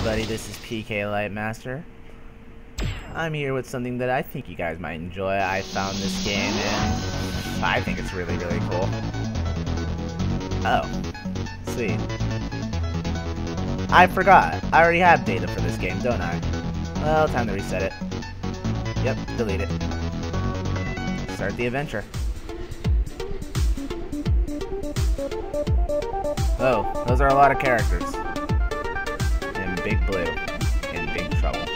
everybody, this is PK Lightmaster. I'm here with something that I think you guys might enjoy. I found this game and I think it's really, really cool. Oh, sweet. I forgot. I already have data for this game, don't I? Well, time to reset it. Yep, delete it. Start the adventure. Oh, those are a lot of characters. Big Blue. In big trouble.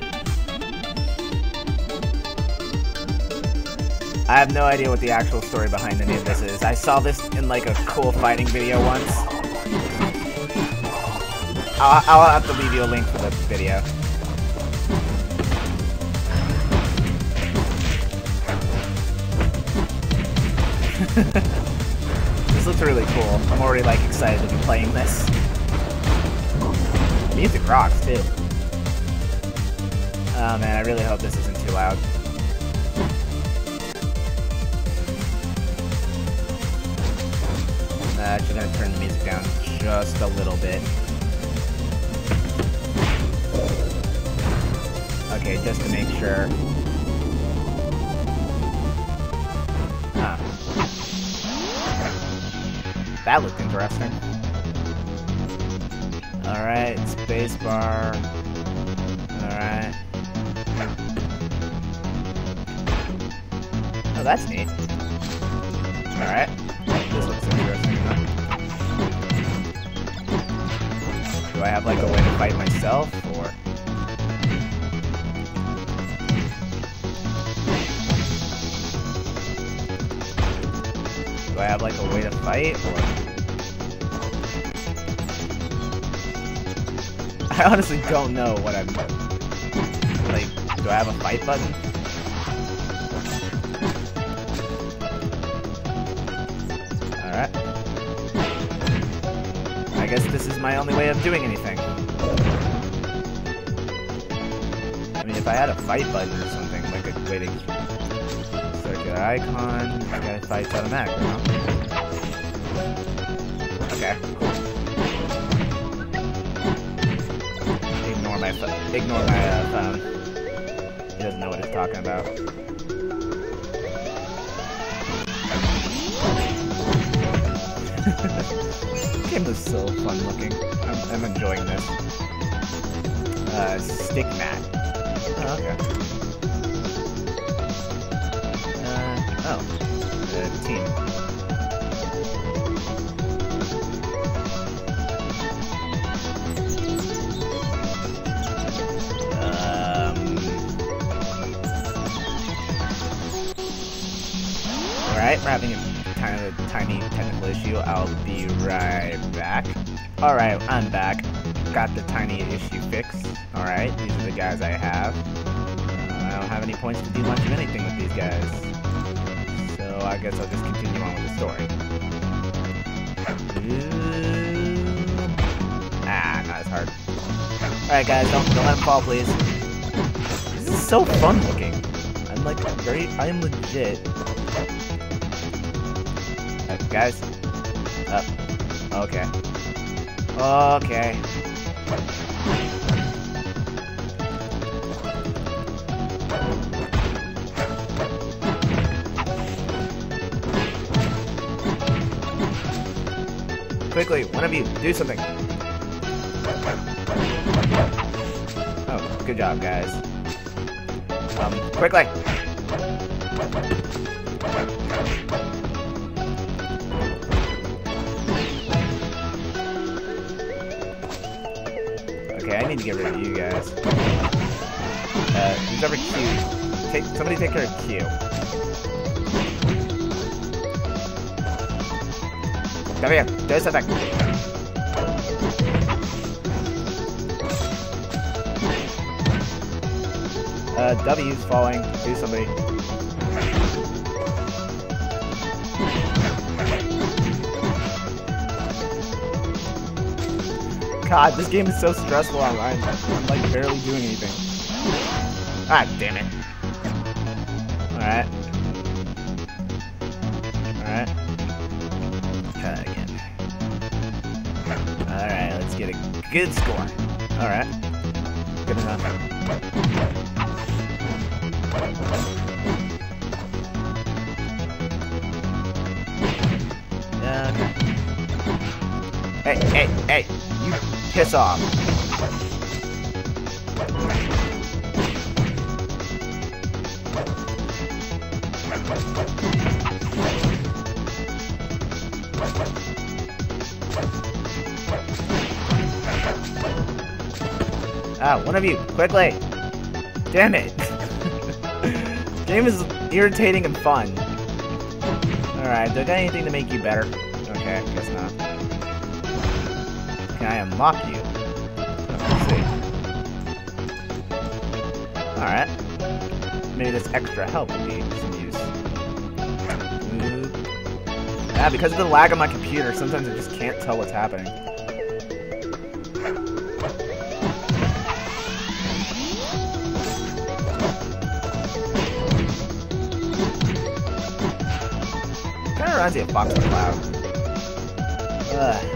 I have no idea what the actual story behind any of this is. I saw this in like a cool fighting video once. I'll, I'll have to leave you a link for the video. this looks really cool. I'm already like excited to be playing this. Music rocks too. Oh man, I really hope this isn't too loud. Uh, I'm actually gonna turn the music down just a little bit. Okay, just to make sure. Huh. That looked interesting. Alright, spacebar. Alright. Oh, that's neat. Alright. This looks interesting enough. Do I have like a way to fight myself, or... Do I have like a way to fight, or... I honestly don't know what I'm... Like, do I have a fight button? Alright. I guess this is my only way of doing anything. I mean, if I had a fight button or something, like a way to circular icon, this guy fights automatically, huh? Okay, cool. Ignore my ignore my uh, phone. He doesn't know what he's talking about. this game is so fun looking. I'm, I'm enjoying this. Uh, stick mat. Oh, okay. Alright, we're having a kind of tiny technical issue. I'll be right back. Alright, I'm back. Got the tiny issue fixed. Alright, these are the guys I have. Uh, I don't have any points to do much of anything with these guys. So I guess I'll just continue on with the story. Ah, not as hard. Alright guys, don't, don't let him fall, please. This is so fun looking. I'm like very, I am legit. Uh, guys. Up. Okay. Okay. Quickly, one of you, do something. Oh, good job, guys. Um, quickly! Okay, I need to get rid of you guys. Uh, who's ever Q? Take, somebody take care of Q. Come here, do something. Uh, W's falling. Do somebody. God, this game is so stressful online. I'm like barely doing anything. Ah, damn it. Alright. Alright. Try that again. Alright, let's get a good score. Alright. good enough. Okay. Hey, hey, hey! Piss off. Ah, one of you, quickly! Damn it! Game is irritating and fun. Alright, do I got anything to make you better? Okay, guess not. Can I unlock you? Let's see. Alright. Maybe this extra help would be some use. Yeah, because of the lag on my computer, sometimes I just can't tell what's happening. Kinda reminds me of Fox McCloud. Ugh.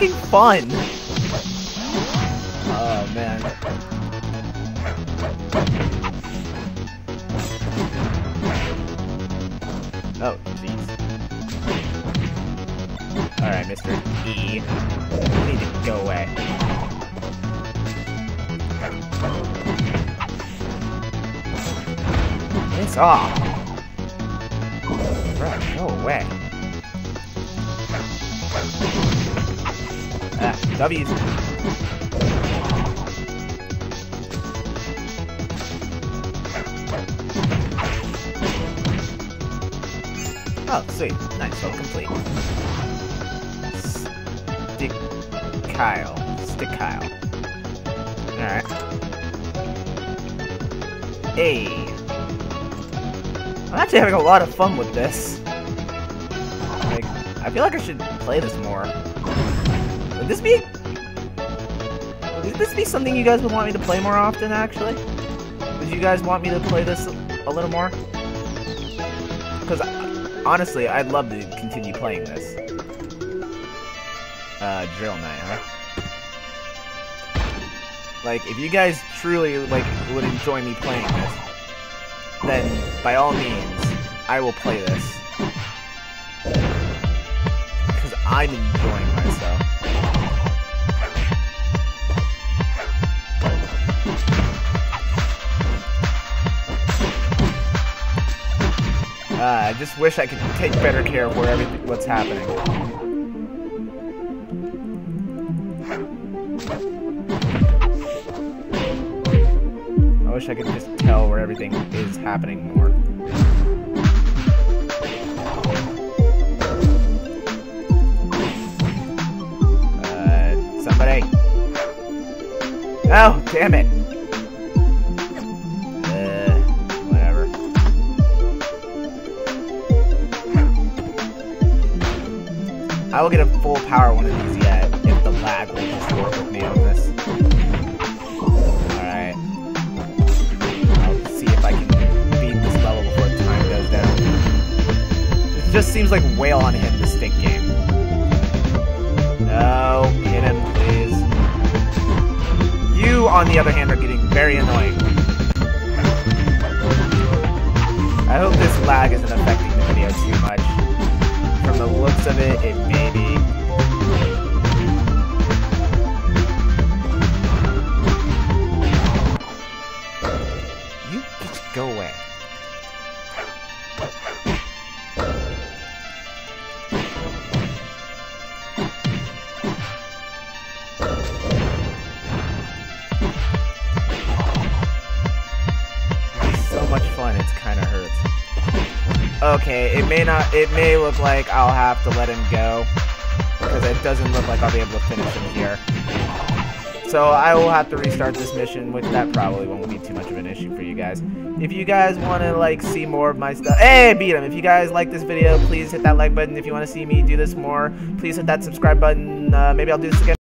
Fucking fun. Oh man. Oh, jeez. Alright, Mr. E. You need to go away. Piss off! Bro, go away. Ah, W's. Oh, sweet. Nice, level complete. Stick Kyle. Stick Kyle. Alright. Hey. I'm actually having a lot of fun with this. Like, I feel like I should play this more. This be... Would this be something you guys would want me to play more often, actually? Would you guys want me to play this a little more? Because honestly, I'd love to continue playing this. Uh, Drill Night, huh? Like, if you guys truly, like, would enjoy me playing this, then, by all means, I will play this. Because I'm enjoying myself. Uh, I just wish I could take better care of where everything, what's happening. I wish I could just tell where everything is happening more. Uh, somebody. Oh, damn it. I will get a full power one of these yet, if the lag will just work with me on this. Alright. I'll see if I can beat this level before time goes down. It just seems like whale on him, the stick game. No, hit him, please. You, on the other hand, are getting very annoying. I hope this lag isn't affecting the video too much. The looks of it, it may be. Okay, it may not, it may look like I'll have to let him go. Because it doesn't look like I'll be able to finish him here. So I will have to restart this mission, which that probably won't be too much of an issue for you guys. If you guys want to, like, see more of my stuff... Hey, beat him! If you guys like this video, please hit that like button. If you want to see me do this more, please hit that subscribe button. Uh, maybe I'll do this again.